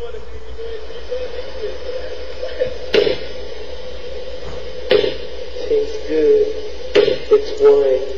Tastes good. It's wine.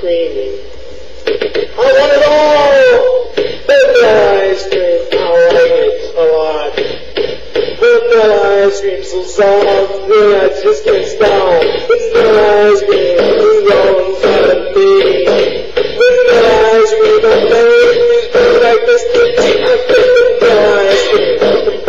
Creamy. I want it all! Vanilla ice cream. I like it a lot. Vanilla ice cream so soft that I just can't stop. Vanilla ice cream.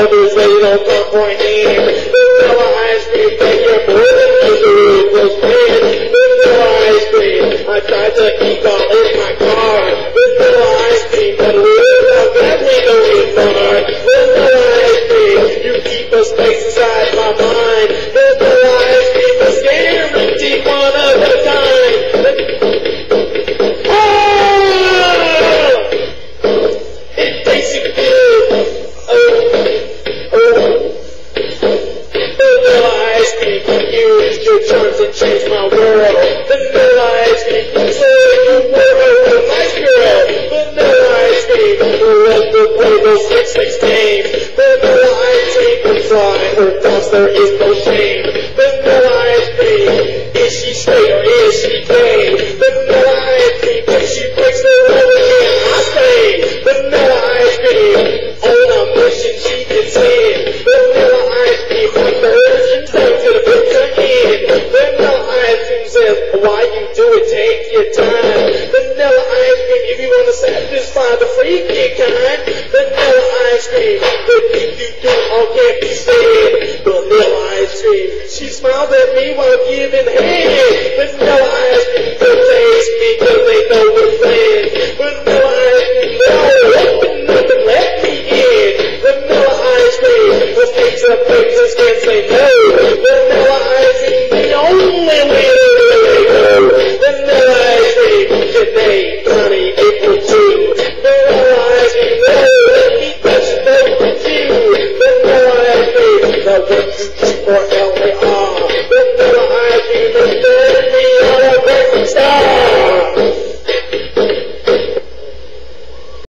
elders they don't come for name. Vanilla ice cream, make your breathing misery those pains. Vanilla ice cream, I tried to eat all in my car. Vanilla ice cream, but without that we don't get far. Vanilla ice cream, you keep a space inside your changed my world. Cream, so you were a nice girl. Cream, let the label 616. Vanilla ice cream can fly, her thoughts there is no shame. Ice cream, is she straight or is she it, take your time. Vanilla ice cream, if you want to satisfy the freaky kind. Vanilla ice cream, the things you do all can't be said. Vanilla ice cream, she smiled at me while giving head. Vanilla ice cream,